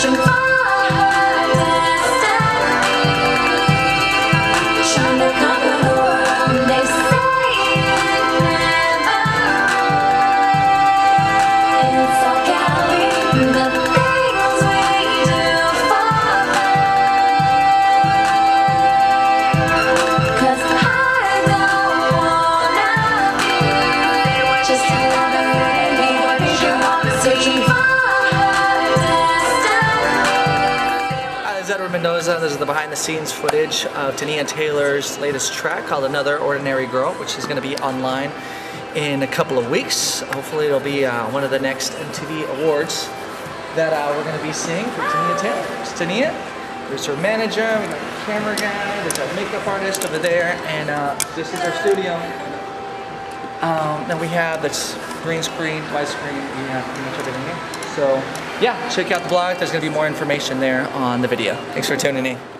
Christian Trevor Mendoza. This is the behind the scenes footage of Tenia Taylor's latest track called Another Ordinary Girl, which is going to be online in a couple of weeks. Hopefully, it'll be uh, one of the next MTV Awards that uh, we're going to be seeing for Tenia Taylor. There's Tenia, there's her manager, we got the camera guy, there's our makeup artist over there, and uh, this is our studio. Um, then we have this green screen, white screen, we have pretty much everything here. So yeah, check out the blog. There's going to be more information there on the video. Thanks for tuning in.